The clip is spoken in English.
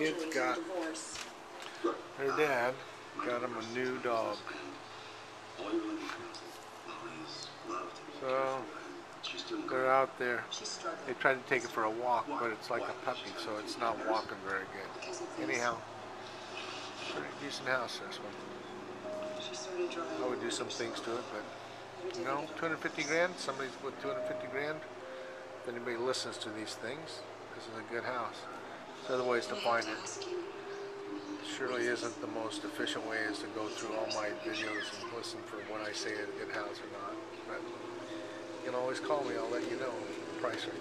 kids got their dad got him a new dog. So they're out there. They tried to take it for a walk, but it's like a puppy, so it's not walking very good. Anyhow, pretty decent house this one. I would do some things to it, but you know, 250 grand. Somebody's with 250 grand. If anybody listens to these things, this is a good house. There's other ways to find it. Surely isn't the most efficient way is to go through all my videos and listen for when I say good house or not. But you can always call me. I'll let you know